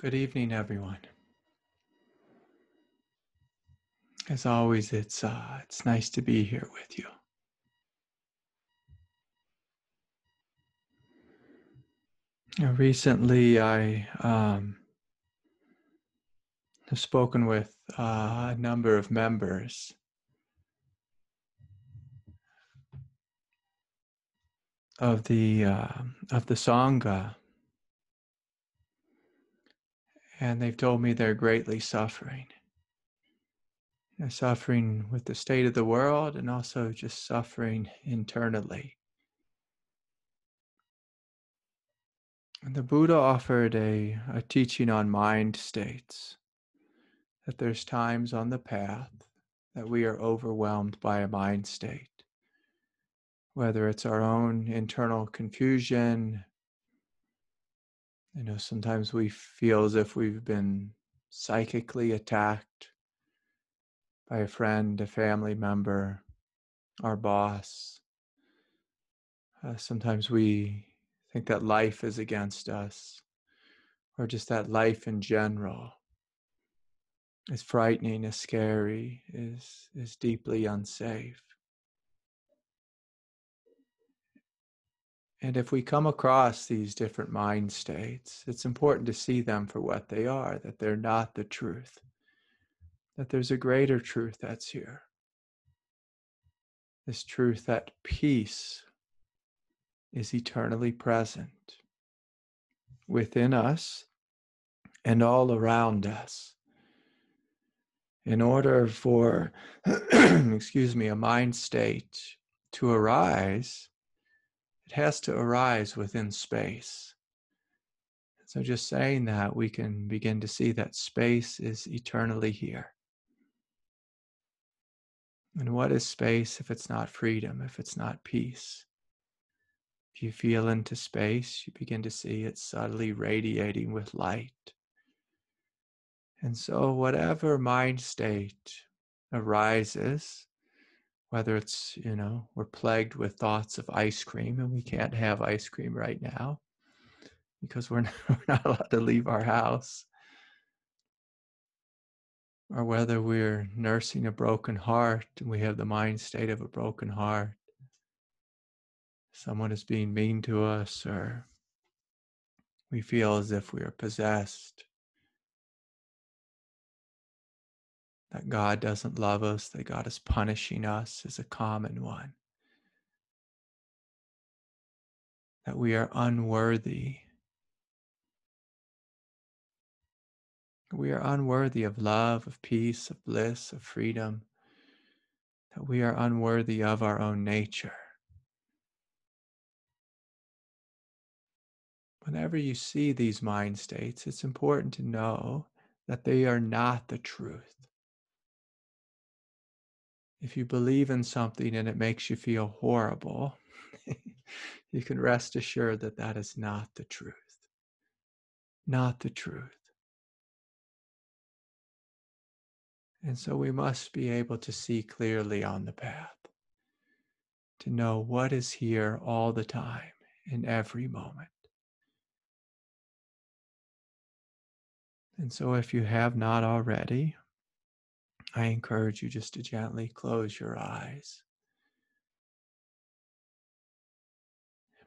Good evening, everyone. As always, it's uh, it's nice to be here with you. Recently, I um, have spoken with uh, a number of members of the uh, of the sangha and they've told me they're greatly suffering. They're suffering with the state of the world and also just suffering internally. And the Buddha offered a, a teaching on mind states that there's times on the path that we are overwhelmed by a mind state, whether it's our own internal confusion, you know, sometimes we feel as if we've been psychically attacked by a friend, a family member, our boss. Uh, sometimes we think that life is against us, or just that life in general is frightening, is scary, is, is deeply unsafe. And if we come across these different mind states, it's important to see them for what they are, that they're not the truth, that there's a greater truth that's here. This truth that peace is eternally present within us and all around us. In order for, excuse me, a mind state to arise, it has to arise within space. So, just saying that, we can begin to see that space is eternally here. And what is space if it's not freedom, if it's not peace? If you feel into space, you begin to see it subtly radiating with light. And so, whatever mind state arises, whether it's you know we're plagued with thoughts of ice cream and we can't have ice cream right now because we're not, we're not allowed to leave our house. Or whether we're nursing a broken heart and we have the mind state of a broken heart. Someone is being mean to us or we feel as if we are possessed that God doesn't love us, that God is punishing us is a common one. That we are unworthy. We are unworthy of love, of peace, of bliss, of freedom. That we are unworthy of our own nature. Whenever you see these mind states, it's important to know that they are not the truth if you believe in something and it makes you feel horrible, you can rest assured that that is not the truth. Not the truth. And so we must be able to see clearly on the path, to know what is here all the time, in every moment. And so, if you have not already, I encourage you just to gently close your eyes.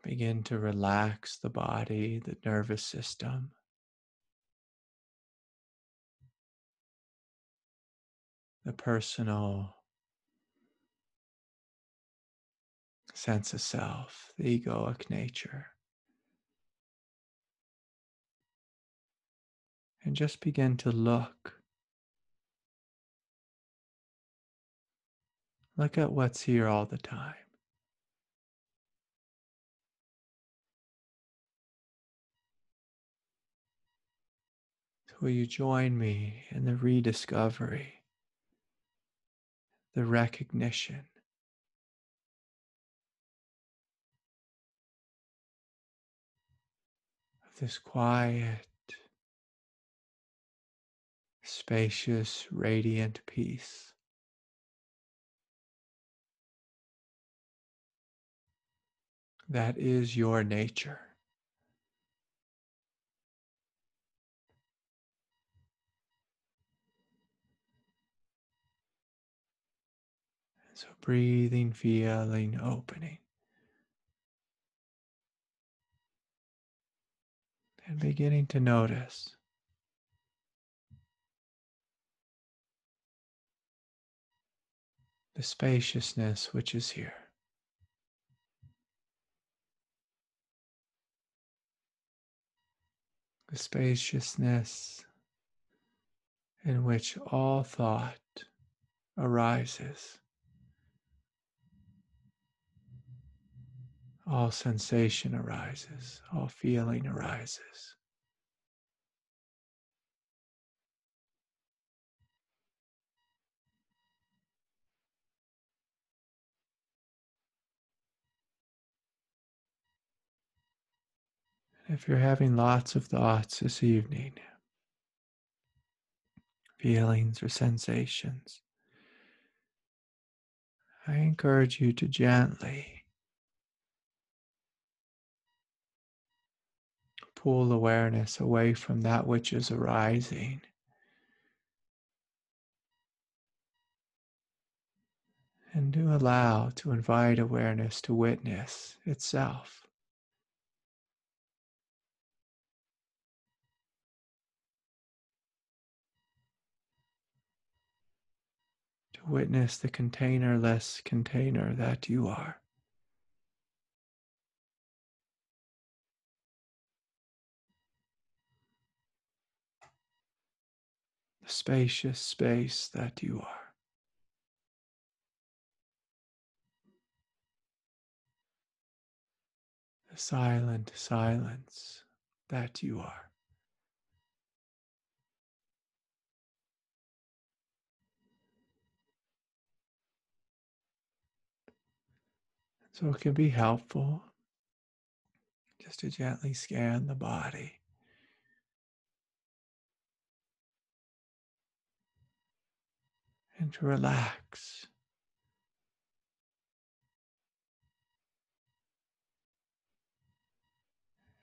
Begin to relax the body, the nervous system. The personal sense of self, the egoic nature. And just begin to look Look at what's here all the time. So will you join me in the rediscovery, the recognition of this quiet, spacious, radiant peace? That is your nature. So breathing, feeling, opening. And beginning to notice. The spaciousness which is here. The spaciousness in which all thought arises, all sensation arises, all feeling arises. If you're having lots of thoughts this evening, feelings or sensations, I encourage you to gently pull awareness away from that which is arising. And do allow to invite awareness to witness itself. Witness the containerless container that you are. The spacious space that you are. The silent silence that you are. So it can be helpful just to gently scan the body. And to relax.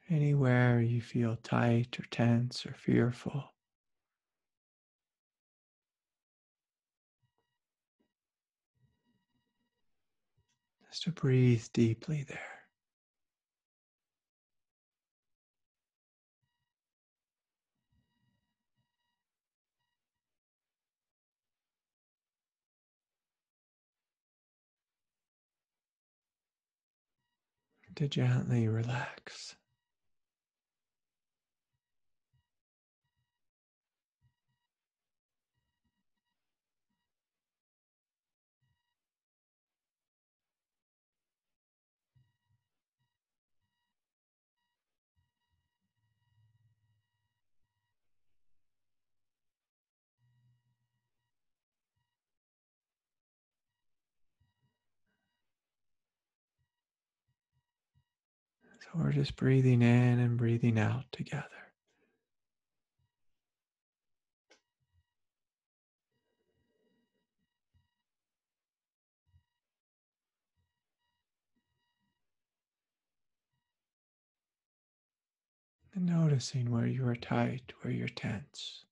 Anywhere you feel tight or tense or fearful. Just to breathe deeply there. To gently relax. So we're just breathing in and breathing out together. And noticing where you are tight, where you're tense.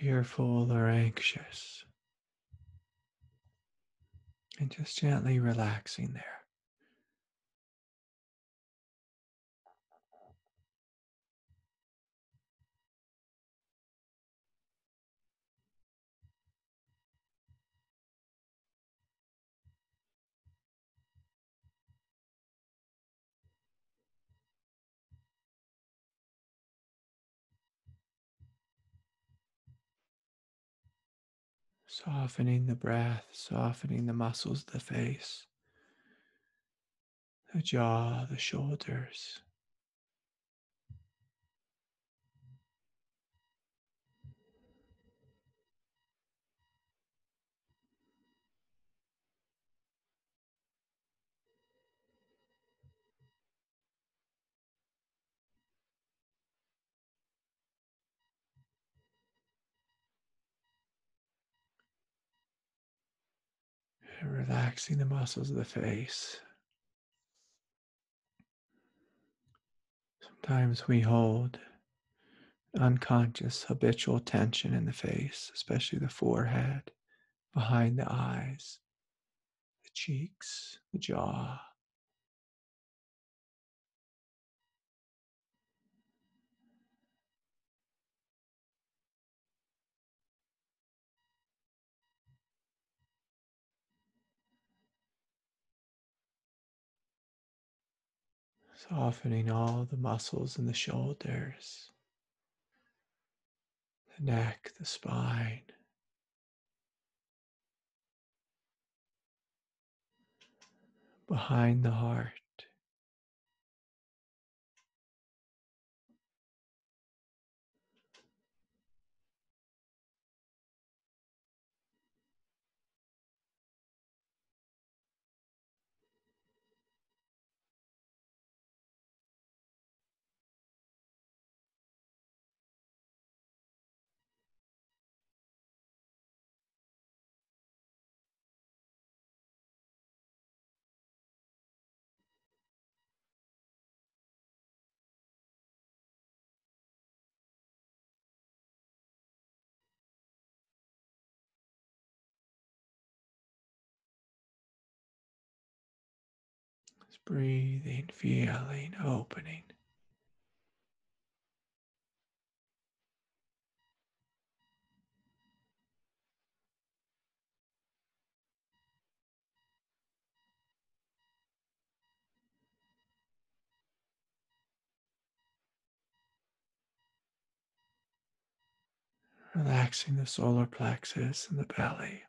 Fearful or anxious. And just gently relaxing there. Softening the breath, softening the muscles of the face, the jaw, the shoulders. And relaxing the muscles of the face. Sometimes we hold unconscious habitual tension in the face, especially the forehead, behind the eyes, the cheeks, the jaw. Softening all the muscles in the shoulders, the neck, the spine. Behind the heart. Breathing, feeling, opening. Relaxing the solar plexus and the belly.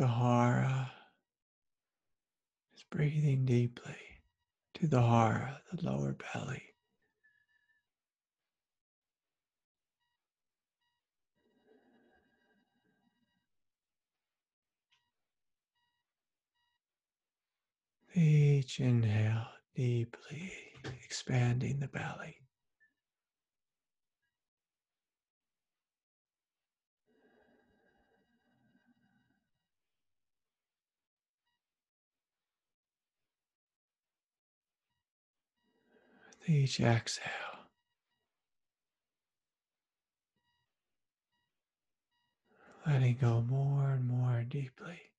The hara is breathing deeply to the hara, the lower belly. Each inhale deeply expanding the belly. Each exhale, letting go more and more deeply.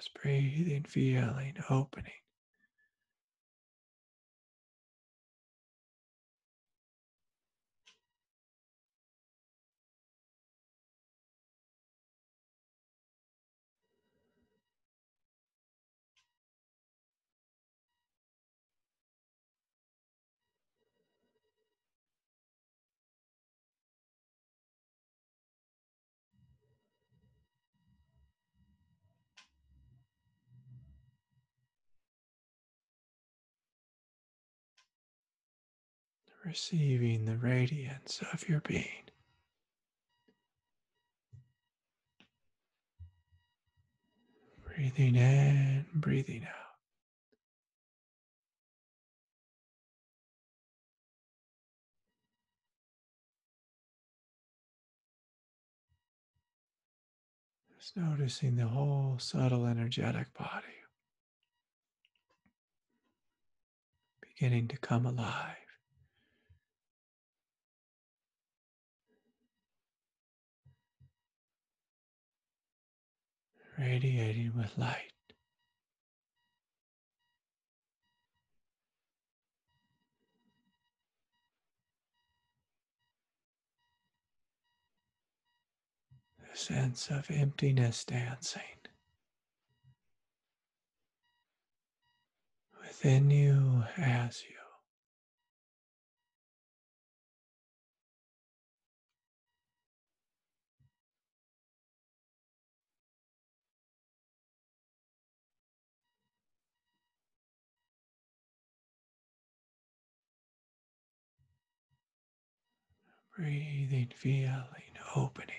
Yes, breathing, feeling, opening. Receiving the radiance of your being. Breathing in, breathing out. Just noticing the whole subtle energetic body beginning to come alive. Radiating with light. The sense of emptiness dancing within you as you. Breathing, feeling, opening.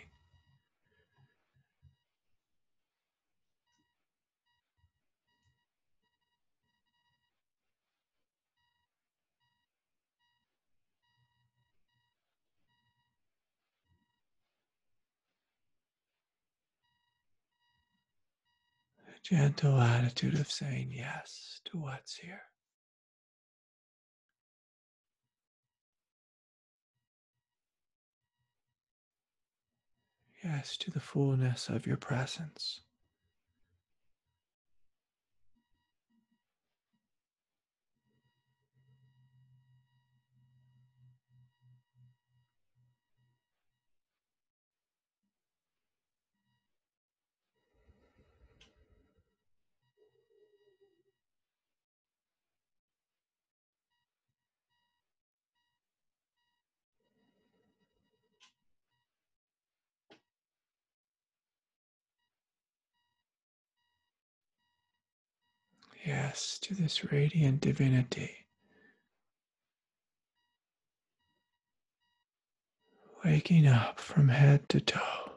Gentle attitude of saying yes to what's here. Yes, to the fullness of your presence. To this radiant divinity. Waking up from head to toe.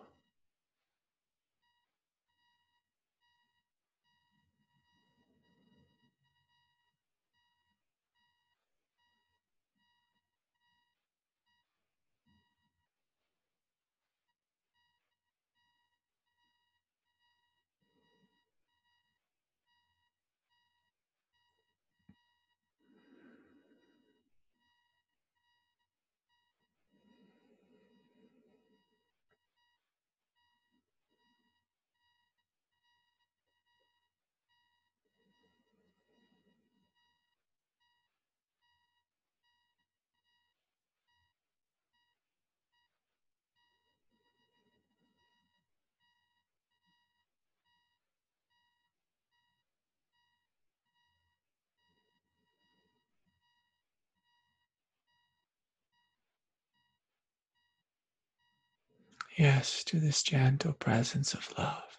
Yes, to this gentle presence of love.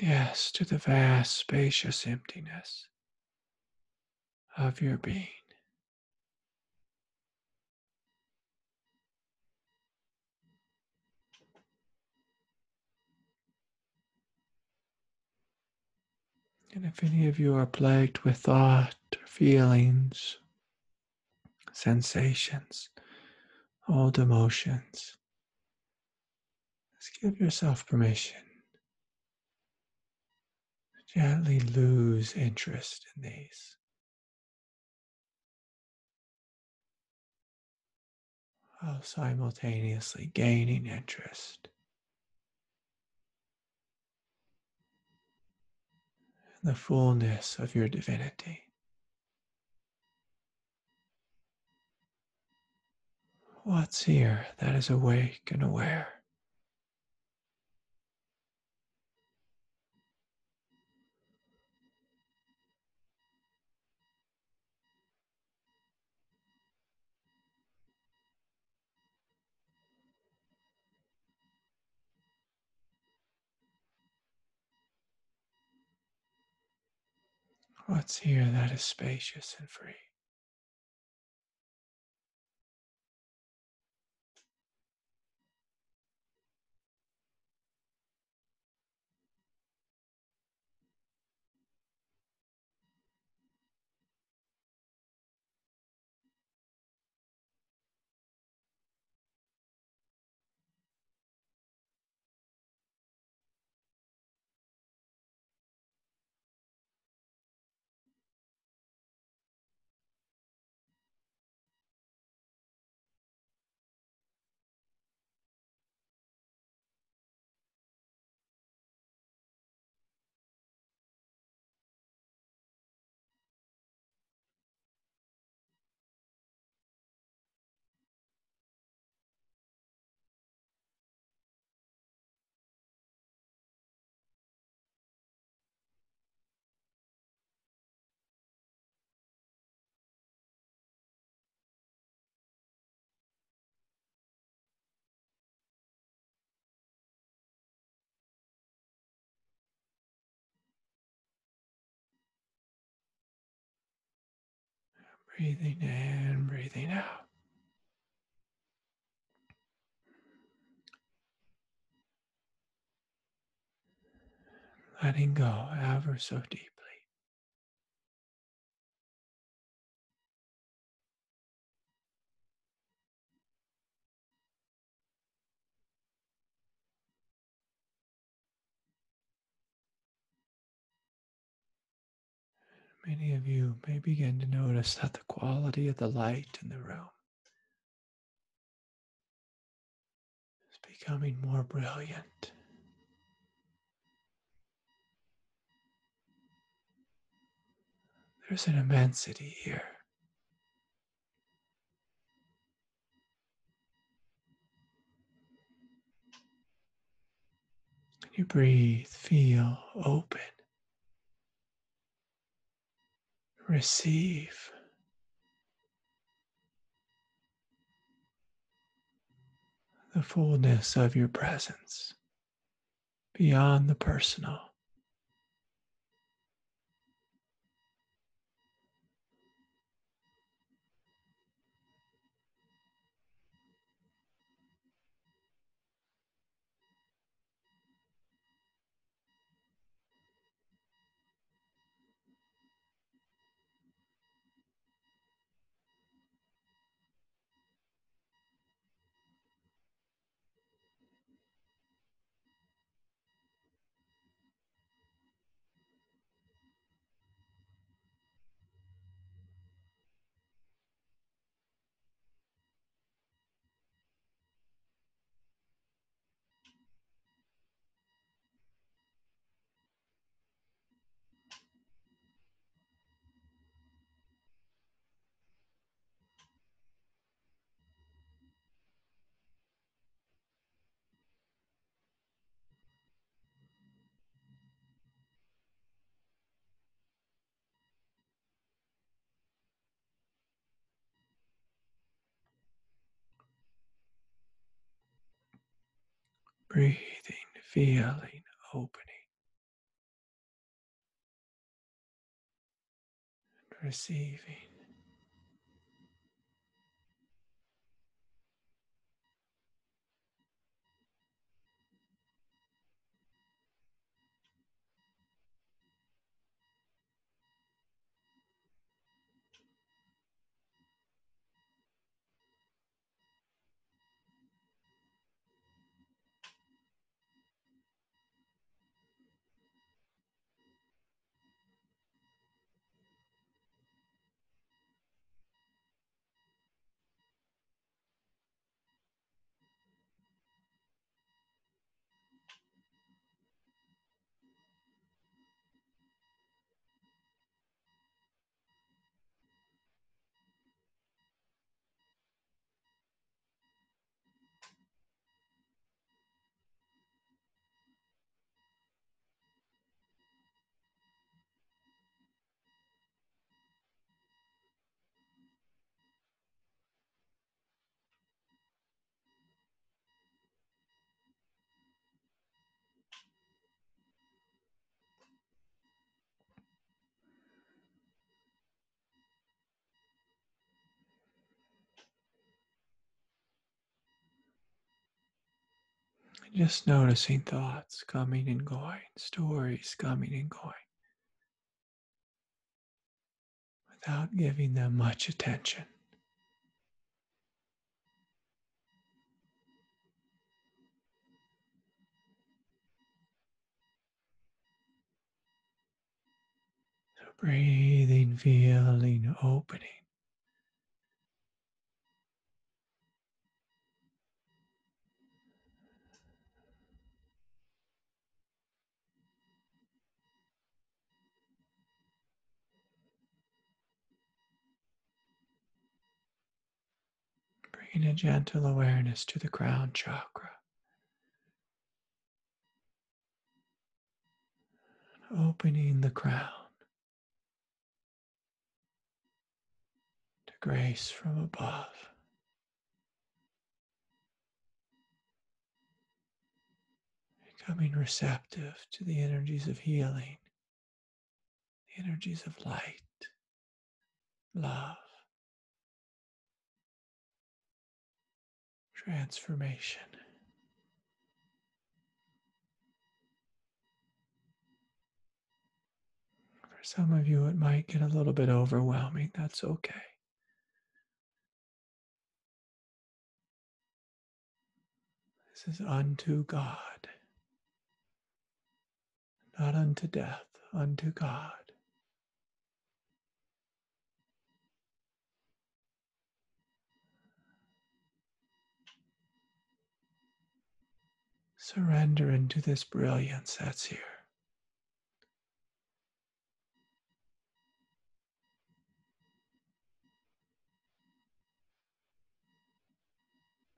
Yes, to the vast, spacious emptiness of your being. And if any of you are plagued with thought or feelings, sensations, old emotions, just give yourself permission gently lose interest in these. while simultaneously gaining interest in the fullness of your divinity. What's here that is awake and aware? What's here that is spacious and free? Breathing in, breathing out. Letting go ever so deeply. Many of you may begin to notice that the quality of the light in the room is becoming more brilliant. There's an immensity here. You breathe, feel open. Receive. The fullness of your presence beyond the personal. Breathing, feeling, opening, and receiving. Just noticing thoughts coming and going, stories coming and going, without giving them much attention. So breathing, feeling, opening. A gentle awareness to the crown chakra. Opening the crown to grace from above. Becoming receptive to the energies of healing, the energies of light, love. Transformation. For some of you, it might get a little bit overwhelming. That's okay. This is unto God, not unto death, unto God. Surrender into this brilliance that's here.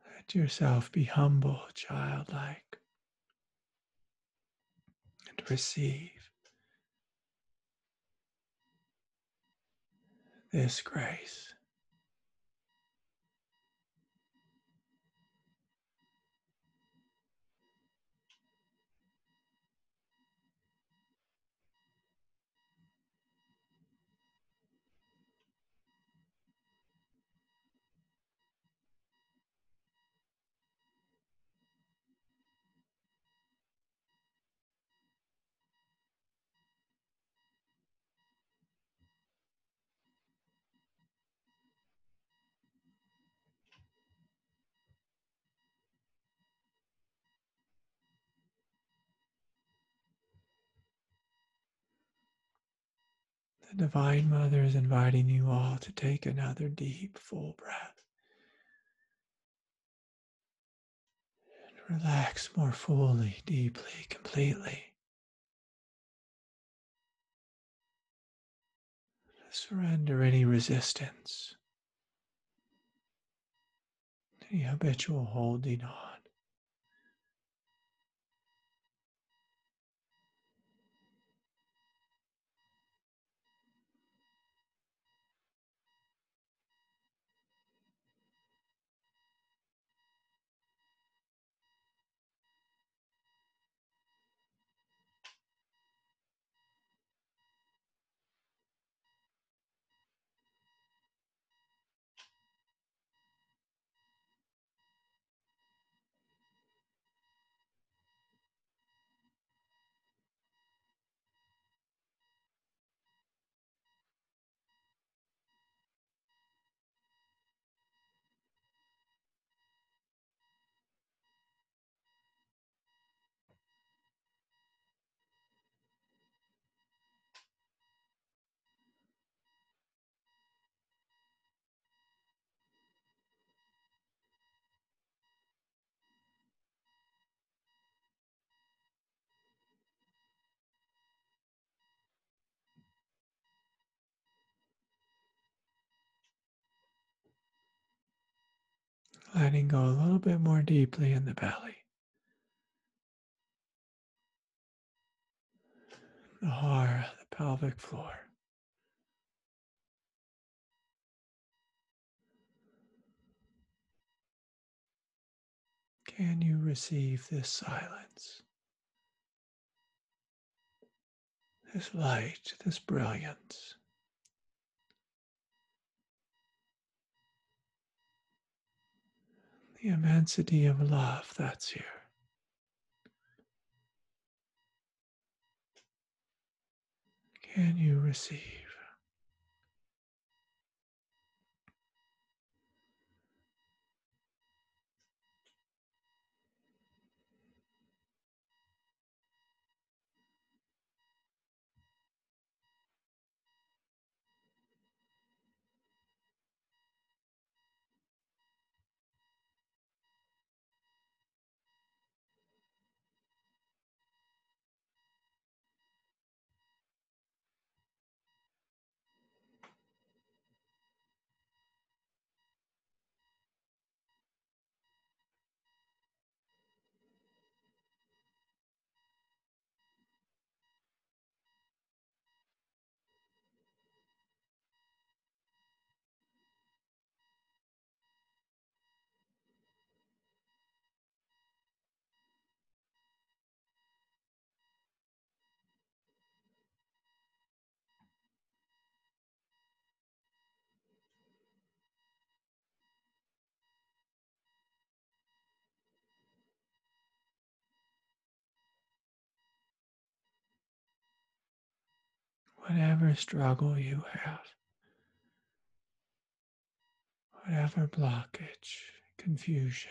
Let yourself be humble, childlike, and receive this grace. The Divine Mother is inviting you all to take another deep, full breath. And relax more fully, deeply, completely. Surrender any resistance, any habitual holding on. Letting go a little bit more deeply in the belly. The heart, the pelvic floor. Can you receive this silence? This light, this brilliance. the immensity of love that's here. Can you receive? Whatever struggle you have, whatever blockage, confusion,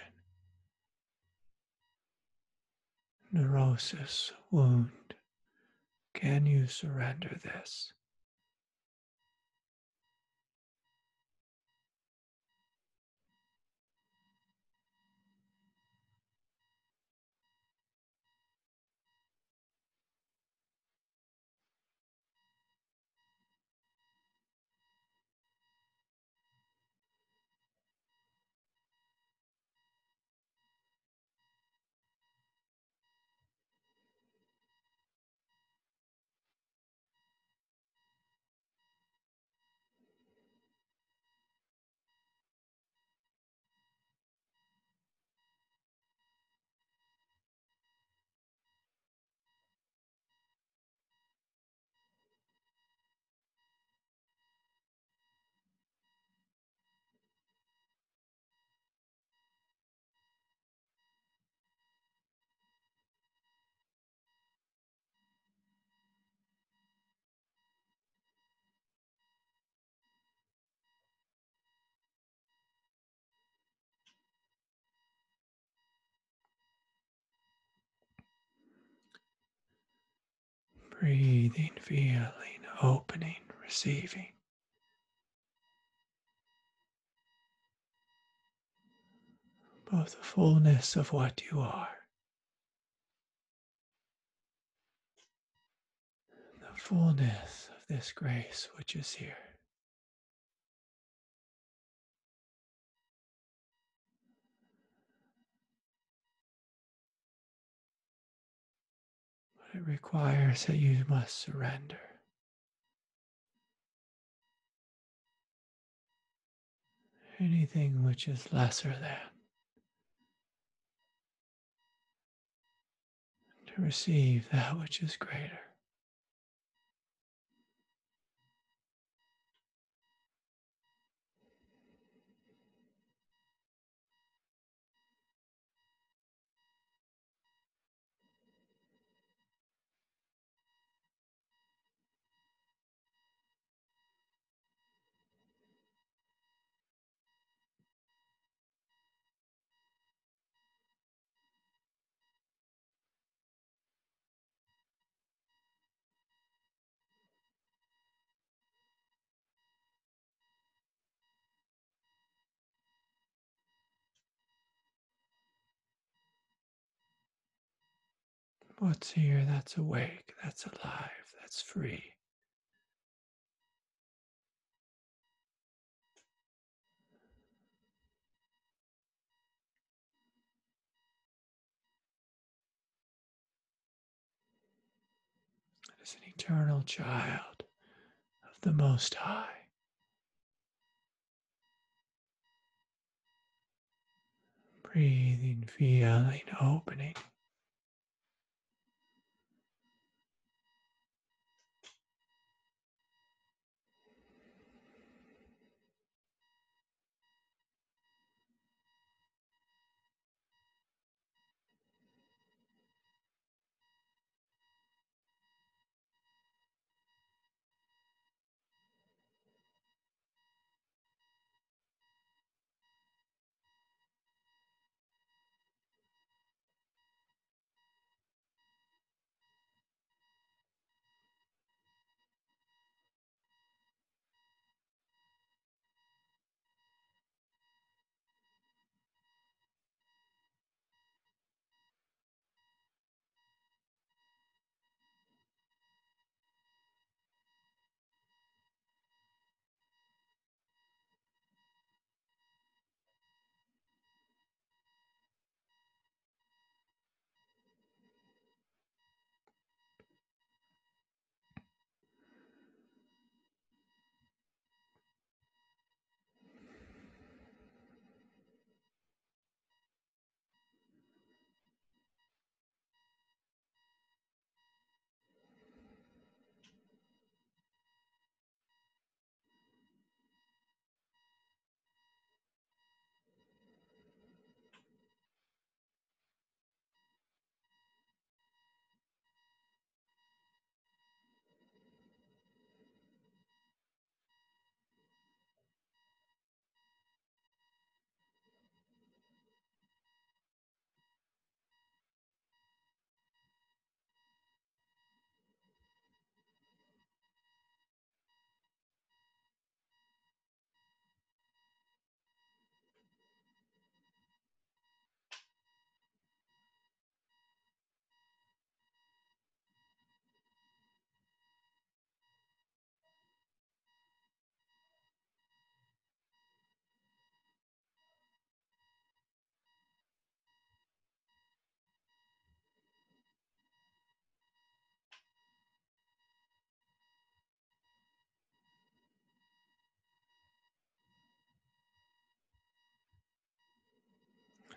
neurosis, wound, can you surrender this? Breathing, feeling, opening, receiving. Both the fullness of what you are, the fullness of this grace which is here. It requires that you must surrender. Anything which is lesser than. To receive that which is greater. What's here that's awake, that's alive, that's free. It is an eternal child of the Most High. Breathing, feeling, opening.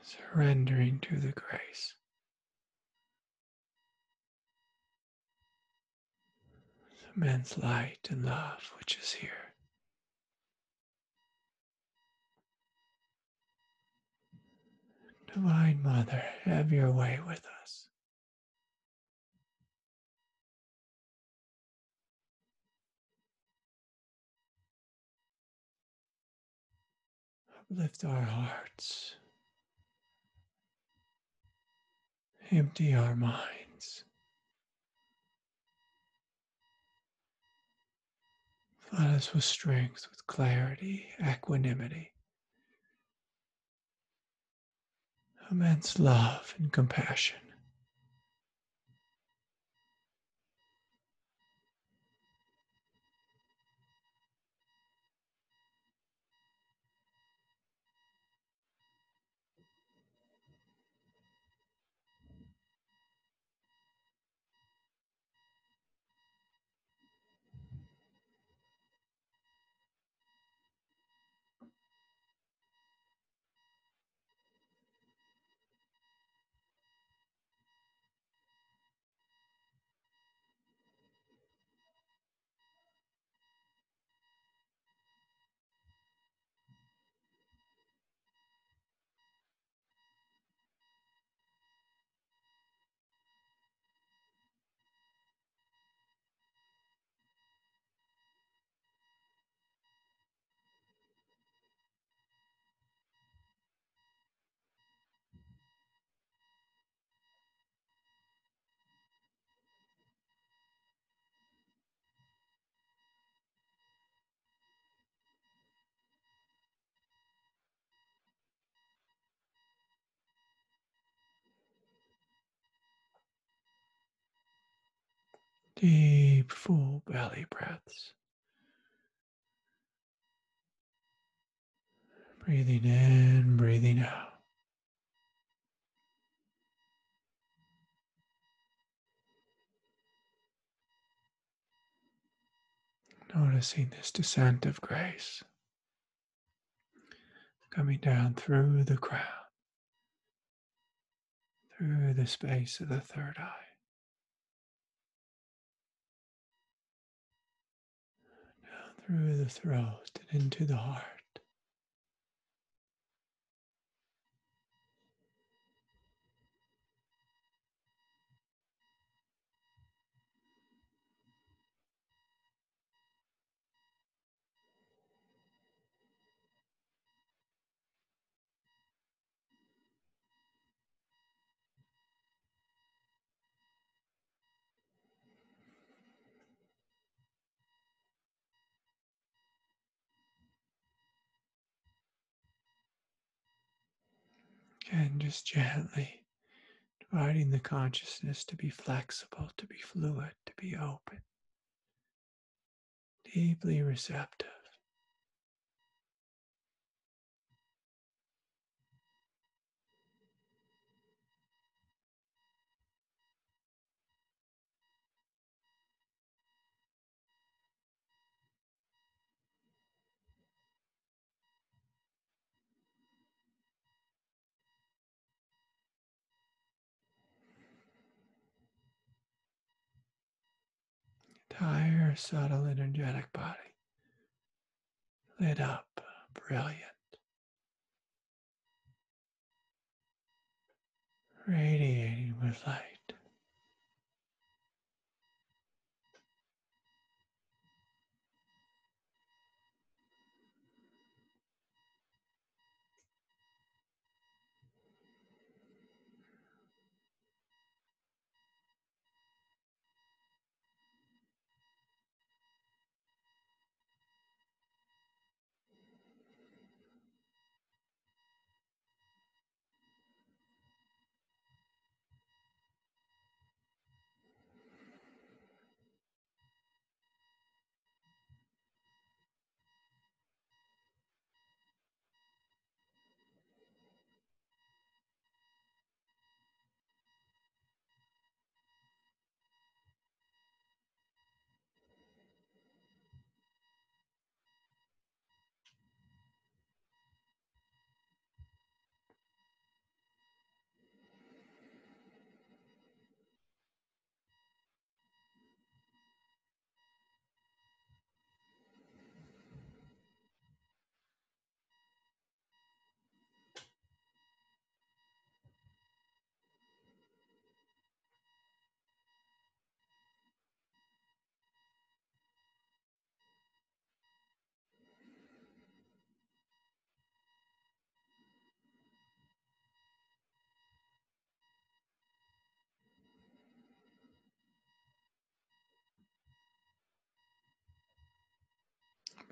Surrendering to the grace. Immense light and love which is here. Divine Mother, have your way with us. Uplift our hearts. Empty our minds. Flood us with strength, with clarity, equanimity. immense love and compassion. Deep, full belly breaths. Breathing in, breathing out. Noticing this descent of grace coming down through the crown, through the space of the third eye. Through the throat and into the heart. And just gently dividing the consciousness to be flexible, to be fluid, to be open, deeply receptive. Subtle energetic body lit up, brilliant, radiating with light.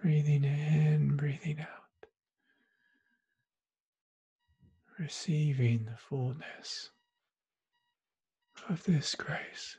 Breathing in, breathing out. Receiving the fullness of this grace.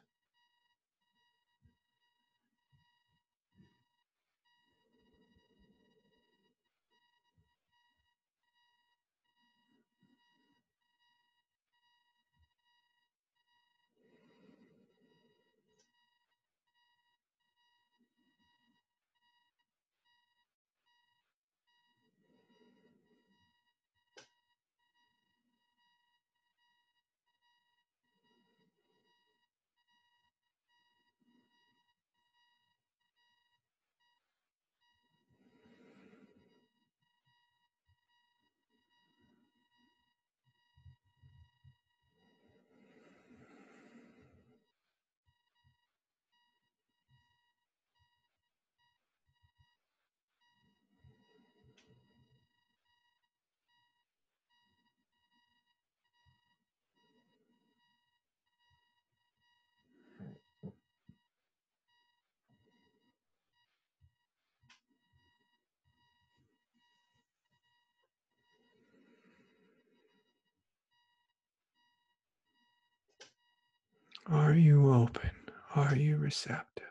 Are you open? Are you receptive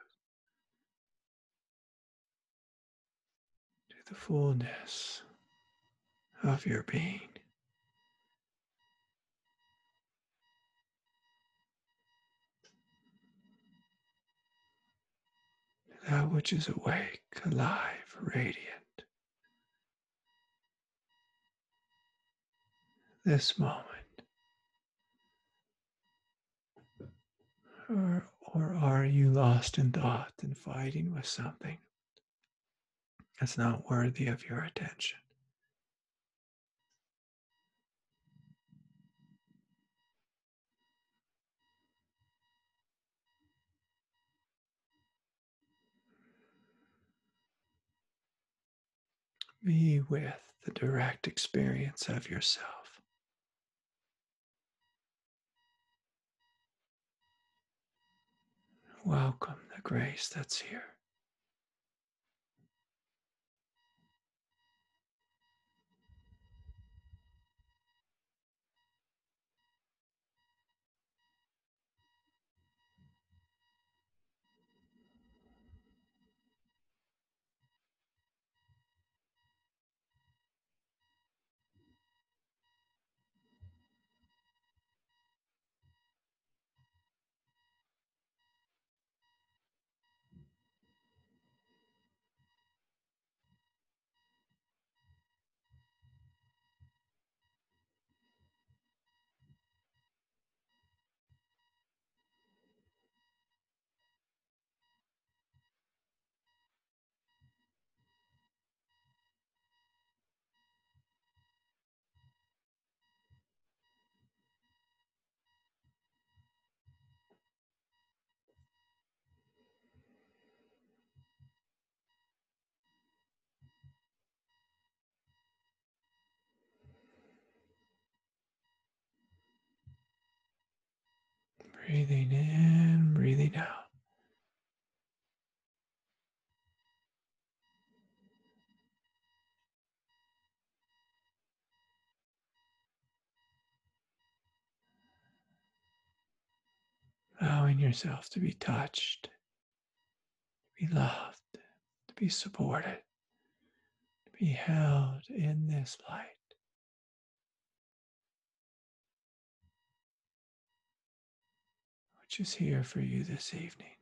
to the fullness of your being? That which is awake, alive, radiant. This moment. Or, or are you lost in thought and fighting with something that's not worthy of your attention? Be with the direct experience of yourself. Welcome the grace that's here. Breathing in, breathing out. Allowing yourself to be touched, to be loved, to be supported, to be held in this light. Is here for you this evening.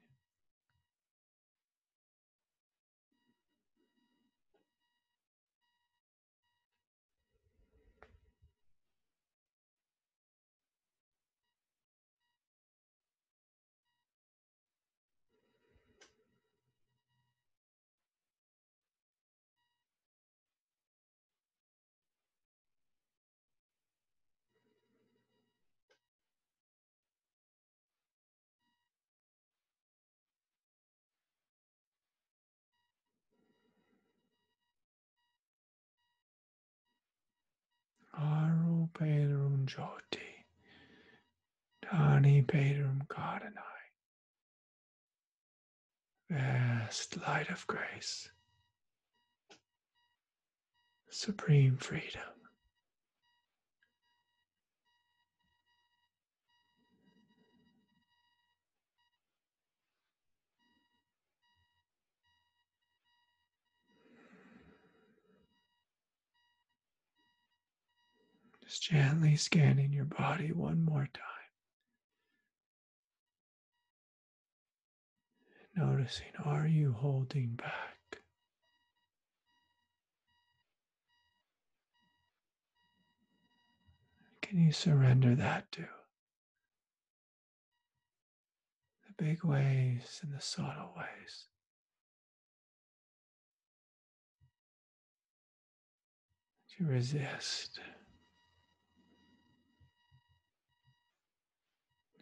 Bedroom Jyoti, god and i Vast light of grace, supreme freedom. Just gently scanning your body one more time. Noticing, are you holding back? Can you surrender that to the big ways and the subtle ways? To resist.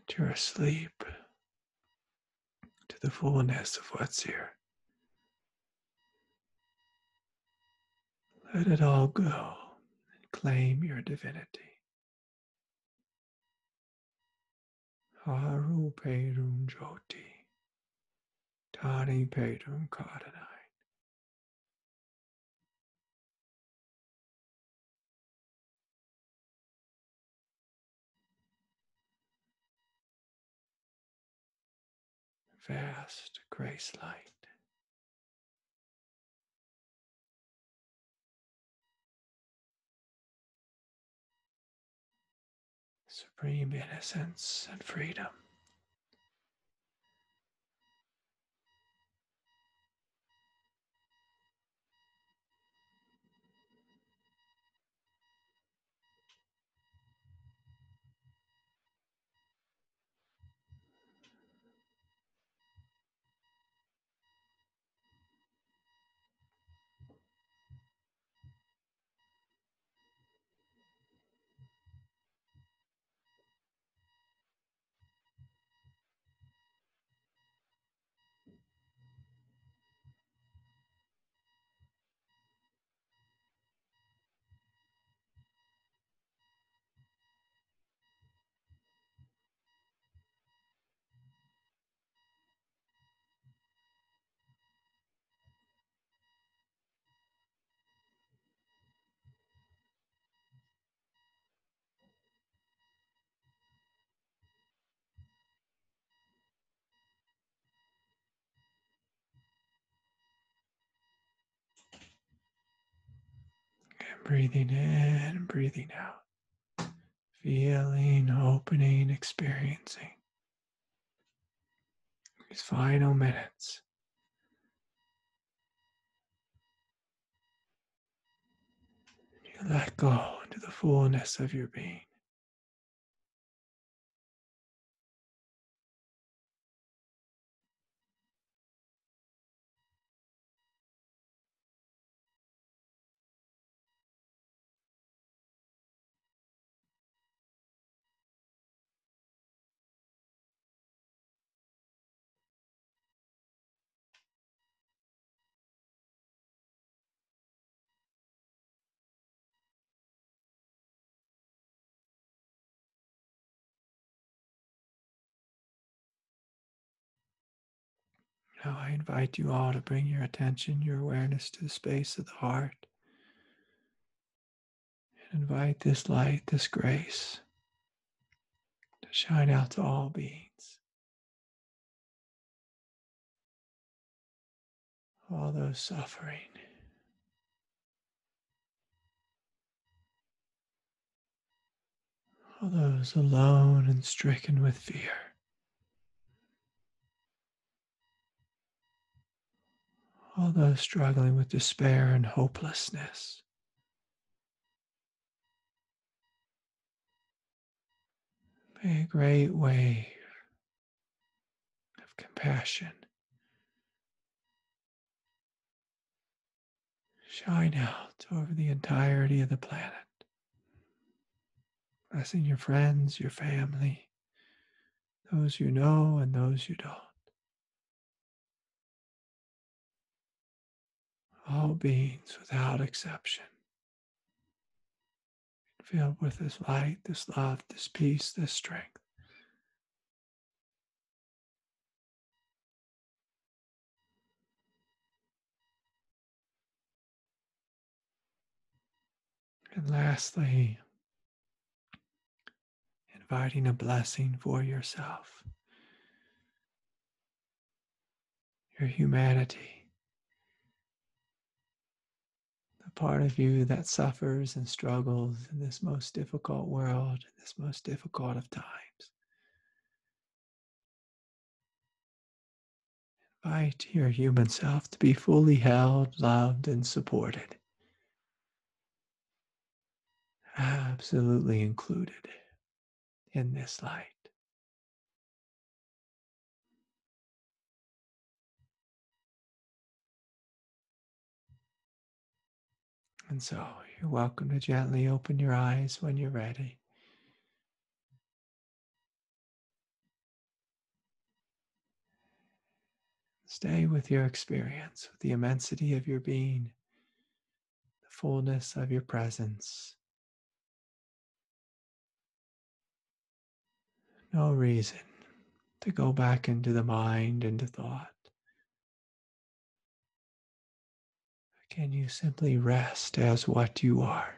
That your sleep, to the fullness of what's here. Let it all go and claim your divinity. Haru. Vast grace light. Supreme innocence and freedom. Breathing in and breathing out. Feeling, opening, experiencing. These final minutes. You let go into the fullness of your being. Now I invite you all to bring your attention, your awareness to the space of the heart. And invite this light, this grace to shine out to all beings. All those suffering. All those alone and stricken with fear. All those struggling with despair and hopelessness. May a great wave of compassion shine out over the entirety of the planet, blessing your friends, your family, those you know and those you don't. All beings without exception, filled with this light, this love, this peace, this strength. And lastly, inviting a blessing for yourself, your humanity, the part of you that suffers and struggles in this most difficult world, in this most difficult of times. Invite your human self to be fully held, loved, and supported. Absolutely included in this light. And so you're welcome to gently open your eyes when you're ready. Stay with your experience, with the immensity of your being, the fullness of your presence. No reason to go back into the mind, into thought. Can you simply rest as what you are?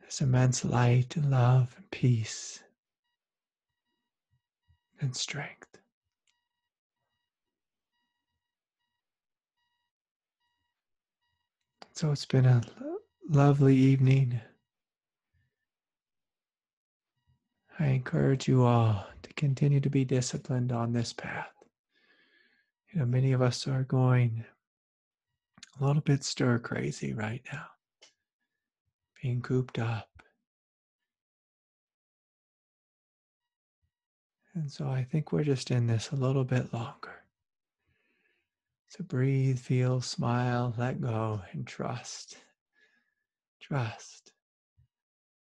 This immense light and love and peace and strength. So it's been a lovely evening. I encourage you all to continue to be disciplined on this path. You know, many of us are going a little bit stir crazy right now, being cooped up. And so I think we're just in this a little bit longer. So breathe, feel, smile, let go, and trust. Trust.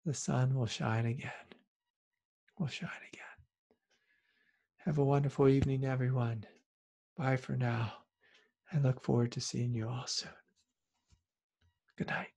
The sun will shine again. Will shine again. Have a wonderful evening, everyone. Bye for now. I look forward to seeing you all soon. Good night.